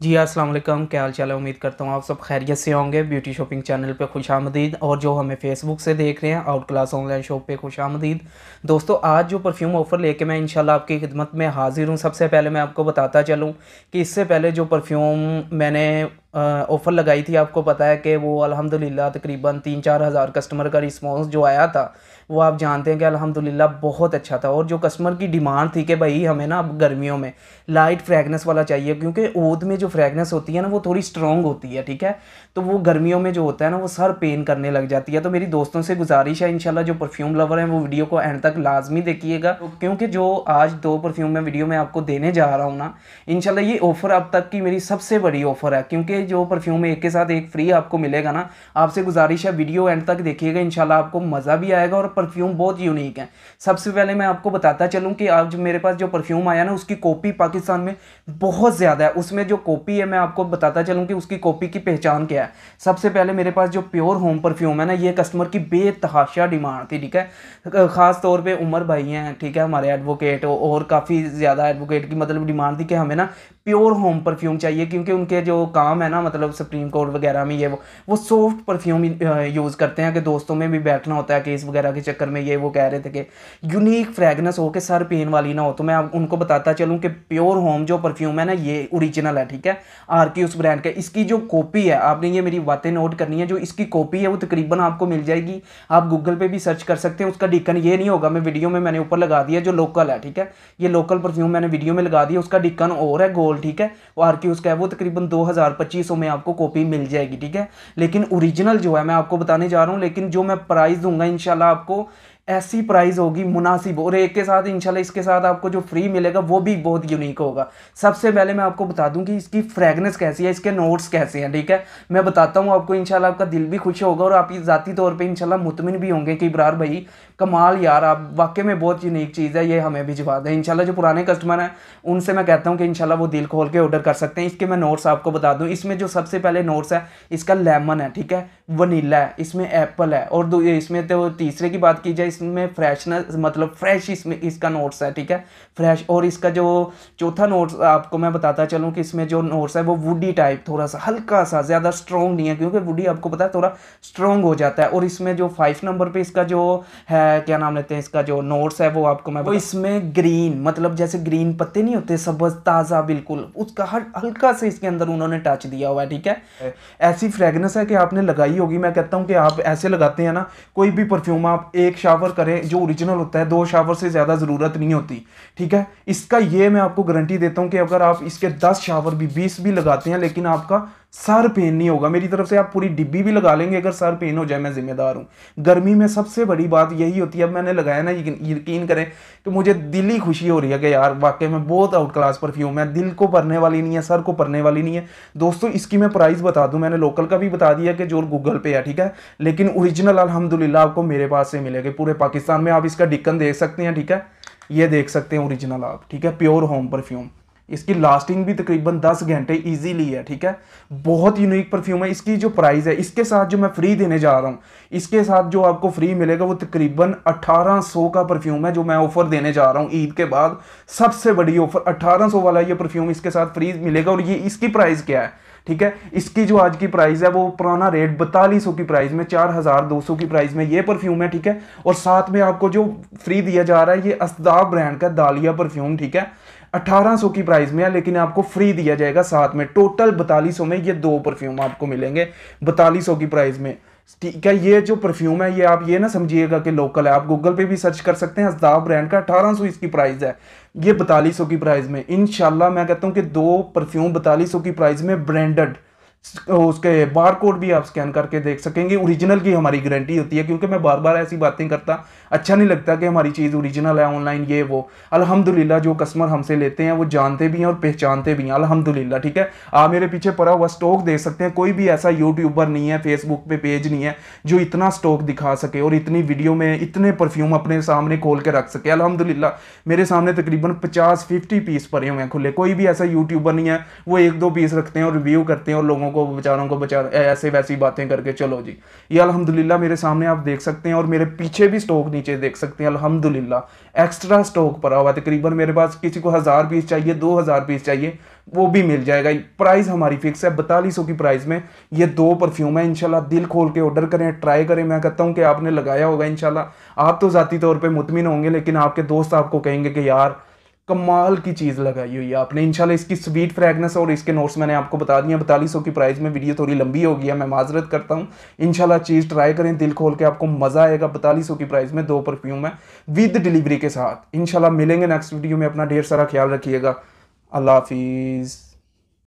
जी, अस्सलाम वालेकुम। क्या हाल चाल है? उम्मीद करता हूँ आप सब खैरियत से होंगे। ब्यूटी शॉपिंग चैनल पे खुश आमदीद और जो हमें फेसबुक से देख रहे हैं आउट क्लास ऑनलाइन शॉप पे खुश आमदीद। दोस्तों, आज जो परफ्यूम ऑफ़र लेके मैं इंशाल्लाह आपकी खिदमत में हाजिर हूँ। सबसे पहले मैं आपको बताता चलूँ कि इससे पहले जो परफ्यूम मैंने ऑफ़र लगाई थी, आपको पता है कि वो अल्हम्दुलिल्लाह तकरीबन तीन चार हज़ार कस्टमर का रिस्पॉन्स जो आया था, वो आप जानते हैं कि अल्हम्दुलिल्लाह बहुत अच्छा था। और जो कस्टमर की डिमांड थी कि भाई हमें ना अब गर्मियों में लाइट फ्रेगनेस वाला चाहिए, क्योंकि ऊद में जो फ्रेगनेस होती है ना, वो थोड़ी स्ट्रॉन्ग होती है, ठीक है? तो वो गर्मियों में जो होता है ना, वो सर पेन करने लग जाती है। तो मेरी दोस्तों से गुजारिश है इनशाला जो परफ्यूम लवर हैं, वो वीडियो को एंड तक लाजमी देखिएगा, क्योंकि जो आज दो परफ्यूम मैं वीडियो में आपको देने जा रहा हूँ ना इनशाला ये ऑफ़र अब तक की मेरी सबसे बड़ी ऑफ़र है, क्योंकि जो परफ्यूम एक के साथ एक फ्री आपको मिलेगा ना, आपसे गुजारिश है वीडियो एंड तक देखिएगा इनशाला आपको मज़ा भी आएगा और परफ्यूम बहुत यूनिक है। सबसे पहले मैं आपको बताता चलूँ कि आज मेरे पास जो परफ्यूम आया ना, उसकी कॉपी पाकिस्तान में बहुत ज़्यादा है। उसमें जो कॉपी है, मैं आपको बताता चलूँ कि उसकी कॉपी की पहचान क्या है। सबसे पहले मेरे पास जो प्योर होम परफ्यूम है ना, ये कस्टमर की बेतहाशा डिमांड थी, ठीक है? ख़ास तौर पे उमर भाई हैं, ठीक है? हमारे एडवोकेट और काफ़ी ज़्यादा एडवोकेट की मतलब डिमांड थी कि हमें ना प्योर होम परफ्यूम चाहिए, क्योंकि उनके जो काम है ना मतलब सुप्रीम कोर्ट वगैरह में ये वो वो सॉफ्ट परफ्यूम यूज़ करते हैं कि दोस्तों में भी बैठना होता है केस वगैरह के चक्कर में, ये वो कह रहे थे कि यूनिक फ्रेगनेंस हो के सर पेन वाली ना हो। तो मैं उनको बताता चलूँ कि प्योर होम जो परफ्यूम है ना, ये ओरिजिनल है, ठीक है? आर की उस ब्रांड का। इसकी जो कॉपी है, आपने ये मेरी बातें नोट करनी है, जो इसकी कॉपी है, वो तकरीबन आपको मिल जाएगी। आप गूगल पे भी सर्च कर सकते हैं, उसका डिक्कन ये नहीं होगा, मैं वीडियो में मैंने ऊपर लगा दिया जो लोकल है, ठीक है? ये लोकल परफ्यूम मैंने वीडियो में लगा दिया, उसका डिक्कन और है गोल्ड ठीक है? आर की उसका है, वो तकरीबन दो हज़ार पच्चीस में आपको कॉपी मिल जाएगी, ठीक है? लेकिन ओरिजिनल जो है, मैं आपको बताने जा रहा हूँ, लेकिन जो मैं प्राइस दूँगा इनशाला आपको ऐसी प्राइस होगी, मुनासिब और एक के साथ इंशाल्लाह इसके साथ आपको जो फ्री मिलेगा, वो भी बहुत यूनिक होगा। सबसे पहले मैं आपको बता दूँ कि इसकी फ्रेगनेंस कैसी है, इसके नोट्स कैसे हैं, ठीक है? मैं बताता हूँ आपको इंशाल्लाह आपका दिल भी खुश होगा, और आप ज़ाती तौर पे इंशाल्लाह मुतमिन भी होंगे कि इब्रार भाई, कमाल यार, आप वाकई में बहुत यूनिक चीज़ है, ये हमें भिजवा दें। इंशाल्लाह जो पुराने कस्टमर हैं, उनसे मैं कहता हूँ कि इंशाल्लाह वो दिल खोल के ऑर्डर कर सकते हैं। इसके मैं नोट्स आपको बता दूँ, इसमें जो सबसे पहले नोट्स है, इसका लेमन है, ठीक है? वनीला है, इसमें एप्पल है, और इसमें तो तीसरे की बात की जाए इसमें फ्रेशनेस मतलब फ्रेश इसमें इसका नोट्स है ठीक है? फ्रेश और इसका जो चौथा नोट्स आपको मैं बताता चलूँ कि इसमें जो नोट्स है वो वुडी टाइप थोड़ा सा हल्का सा ज़्यादा स्ट्रॉन्ग नहीं है क्योंकि वुडी आपको पता है थोड़ा स्ट्रॉन्ग हो जाता है। और इसमें जो फाइव नंबर पे इसका जो है क्या नाम लेते हैं इसका जो नोट्स है वो आपको मैं वो इसमें ग्रीन मतलब जैसे ग्रीन पत्ते नहीं होते सबज ताज़ा बिल्कुल उसका हर हल्का से इसके अंदर उन्होंने टच दिया हुआ है ठीक है? ऐसी फ्रेगनेंस है कि आपने लगाई होगी मैं कहता हूँ कि आप ऐसे लगाते हैं ना कोई भी परफ्यूम आप एक शावर करें, जो ओरिजिनल होता है, दो शावर से ज़्यादा ज़रूरत नहीं होती, ठीक है? इसका ये मैं आपको गारंटी देता हूँ कि अगर आप इसके दस शावर भी, बीस भी लगाते हैं, लेकिन आपका सर पेन नहीं होगा। मेरी तरफ़ से आप पूरी डिब्बी भी लगा लेंगे अगर सर पेन हो जाए, मैं जिम्मेदार हूँ। गर्मी में सबसे बड़ी बात यही होती है, अब मैंने लगाया ना, यकीन करें तो मुझे दिल ही खुशी हो रही है कि यार, वाकई में बहुत आउट क्लास परफ्यूम है। दिल को भरने वाली नहीं है, सर को भरने वाली नहीं है। दोस्तों, इसकी मैं प्राइस बता दूँ, मैंने लोकल का भी बता दिया कि जो गूगल पे है, ठीक है? लेकिन ओरिजिनल अलहमदिल्ला आपको मेरे पास से मिलेगा। पूरे पाकिस्तान में आप इसका डिक्कन देख सकते हैं, ठीक है? ये देख सकते हैं ओरिजिनल आप, ठीक है? प्योर होम परफ्यूम इसकी लास्टिंग भी तकरीबन 10 घंटे इजीली है, ठीक है? बहुत यूनिक परफ्यूम है। इसकी जो प्राइस है, इसके साथ जो मैं फ्री देने जा रहा हूँ, इसके साथ जो आपको फ्री मिलेगा वो तकरीबन 1800 का परफ्यूम है, जो मैं ऑफ़र देने जा रहा हूँ ईद के बाद। सबसे बड़ी ऑफ़र 1800 वाला ये परफ्यूम इसके साथ फ्री मिलेगा और ये इसकी प्राइस क्या है? ठीक है? इसकी जो आज की प्राइस है, वो पुराना रेट बतालीस की प्राइस में, चार हज़ार दो सौ की प्राइस में ये परफ्यूम है, ठीक है? और साथ में आपको जो फ्री दिया जा रहा है, ये अस्ताब ब्रांड का दालिया परफ्यूम ठीक है? 1800 की प्राइस में है, लेकिन आपको फ्री दिया जाएगा साथ में। टोटल बतालीसों में ये दो परफ्यूम आपको मिलेंगे, बतालीसों की प्राइस में। ठीक है, ये जो परफ्यूम है, ये आप ये ना समझिएगा कि लोकल है। आप गूगल पे भी सर्च कर सकते हैं हजदाब ब्रांड का 1800 इसकी प्राइस है। ये बतालीस सौ की प्राइस में। इनशाला मैं कहता हूँ कि दो परफ्यूम बतालीस सौ की प्राइस में ब्रांडेड उसके बार कोड भी आप स्कैन करके देख सकेंगे। ओरिजिनल की हमारी गारंटी होती है, क्योंकि मैं बार बार ऐसी बातें करता अच्छा नहीं लगता कि हमारी चीज़ ओरिजिनल है ऑनलाइन ये, वो। अल्हम्दुलिल्लाह, जो कस्टमर हमसे लेते हैं, वो जानते भी हैं और पहचानते भी हैं। अल्हम्दुलिल्लाह, ठीक है? आप मेरे पीछे पड़ा हुआ स्टॉक देख सकते हैं। कोई भी ऐसा यूट्यूबर नहीं है फेसबुक पे पेज नहीं है, जो इतना स्टॉक दिखा सके और इतनी वीडियो में इतने परफ्यूम अपने सामने खोल के रख सके। अलहमदिल्ला मेरे सामने तकरीबन पचास फिफ्टी पीस पड़े हुए हैं खुले। कोई भी ऐसा यूट्यूबर नहीं है, वो एक दो पीस रखते हैं और रिव्यू करते हैं और लोगों को को बेचारों को बचा, ऐसे वैसी बातें करके, चलो जी। ये अल्हम्दुलिल्लाह मेरे सामने आप देख सकते हैं और मेरे पीछे भी स्टॉक नीचे देख सकते हैं, अल्हम्दुलिल्लाह। एक्स्ट्रा स्टॉक पड़ा हुआ तकरीबन मेरे पास किसी को हज़ार पीस चाहिए, दो हज़ार पीस चाहिए, वो भी मिल जाएगा। प्राइस हमारी फिक्स है, बतालीस सौ की प्राइस में ये दो परफ्यूम है इनशाला दिल खोल के ऑर्डर करें ट्राई करें। मैं कहता हूँ कि आपने लगाया होगा इनशाला आप तो ज़ाती तौर पर मुतमिन होंगे, लेकिन आपके दोस्त आपको कहेंगे कि यार कमाल की चीज़ लगाई हुई है आपने। इंशाल्लाह इसकी स्वीट फ्रेगनेस और इसके नोट्स मैंने आपको बता दिया बतालीस सौ की प्राइस में वीडियो थोड़ी लंबी हो गई है, मैं माजरत करता हूँ। इंशाल्लाह चीज़ ट्राई करें, दिल खोल के आपको मज़ा आएगा। बतालीस की प्राइस में दो परफ्यूम है विद डिलीवरी के साथ। इंशाल्लाह मिलेंगे नेक्स्ट वीडियो में, अपना ढेर सारा ख्याल रखिएगा। अल्लाह हाफिज़।